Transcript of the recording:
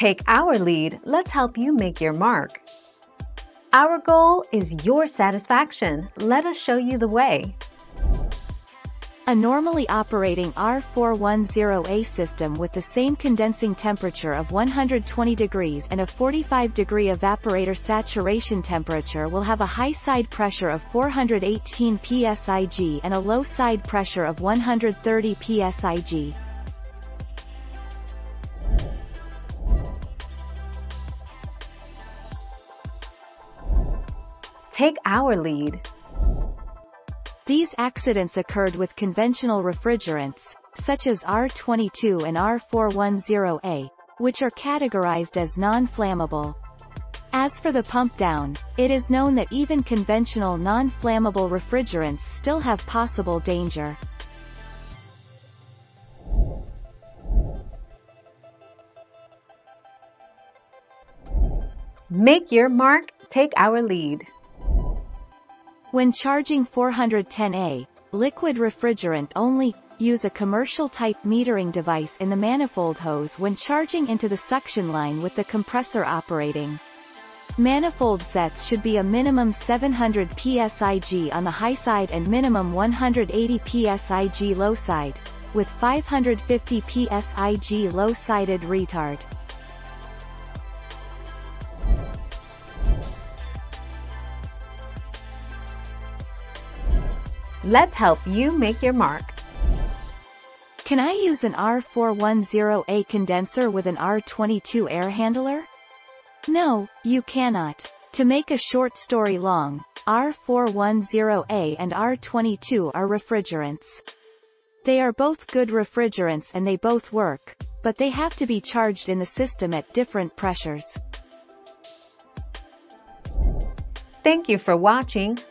Take our lead, let's help you make your mark. Our goal is your satisfaction. Let us show you the way. A normally operating R410A system with the same condensing temperature of 120 degrees and a 45 degree evaporator saturation temperature will have a high side pressure of 418 psig and a low side pressure of 130 psig. Take our lead. These accidents occurred with conventional refrigerants, such as R22 and R410A, which are categorized as non-flammable. As for the pump down, it is known that even conventional non-flammable refrigerants still have possible danger. Make your mark, take our lead. When charging 410A, liquid refrigerant only, use a commercial-type metering device in the manifold hose when charging into the suction line with the compressor operating. Manifold sets should be a minimum 700 psig on the high side and minimum 180 psig low side, with 550 psig low-sided retard. Let's help you make your mark. Can I use an R410A condenser with an R22 air handler? No, you cannot. To make a short story long, R410A and R22 are refrigerants. They are both good refrigerants and they both work, but they have to be charged in the system at different pressures. Thank you for watching.